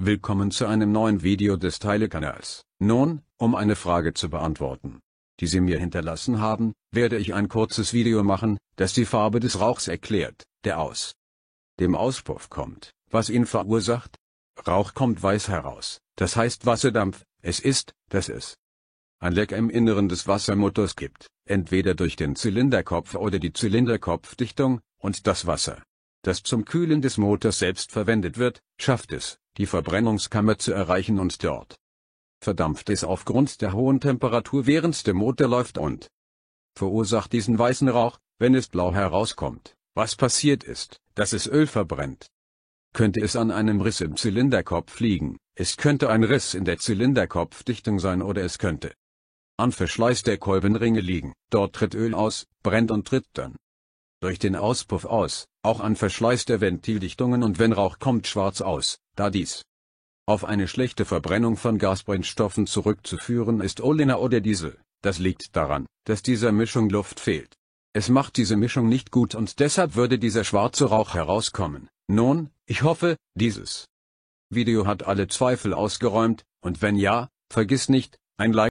Willkommen zu einem neuen Video des Teile-Kanals. Nun, um eine Frage zu beantworten, die Sie mir hinterlassen haben, werde ich ein kurzes Video machen, das die Farbe des Rauchs erklärt, der aus dem Auspuff kommt. Was ihn verursacht? Rauch kommt weiß heraus, das heißt Wasserdampf, es ist, dass es ein Leck im Inneren des Wassermotors gibt, entweder durch den Zylinderkopf oder die Zylinderkopfdichtung, und das Wasser, das zum Kühlen des Motors selbst verwendet wird, schafft es, die Verbrennungskammer zu erreichen und dort verdampft es aufgrund der hohen Temperatur während der Motor läuft und verursacht diesen weißen Rauch, wenn es blau herauskommt. Was passiert ist, dass es Öl verbrennt. Könnte es an einem Riss im Zylinderkopf liegen, es könnte ein Riss in der Zylinderkopfdichtung sein oder es könnte an Verschleiß der Kolbenringe liegen. Dort tritt Öl aus, brennt und tritt dann durch den Auspuff aus, auch an Verschleiß der Ventildichtungen und wenn Rauch kommt schwarz aus, da dies auf eine schlechte Verbrennung von Gasbrennstoffen zurückzuführen ist Olina oder Diesel. Das liegt daran, dass dieser Mischung Luft fehlt. Es macht diese Mischung nicht gut und deshalb würde dieser schwarze Rauch herauskommen. Nun, ich hoffe, dieses Video hat alle Zweifel ausgeräumt, und wenn ja, vergiss nicht, ein Like